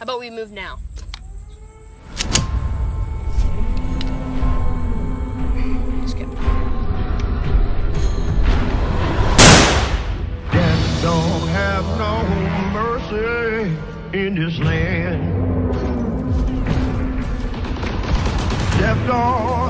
How about we move now? Death don't have no mercy in this land. Death don't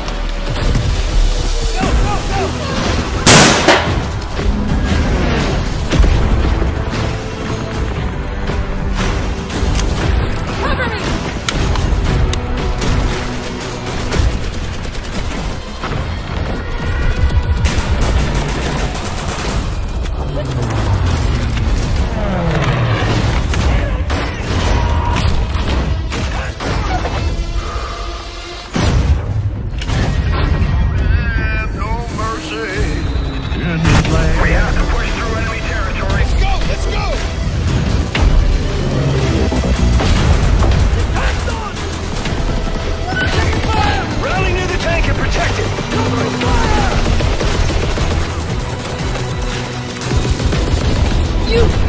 You.